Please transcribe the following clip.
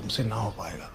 तुमसे ना हो पाएगा।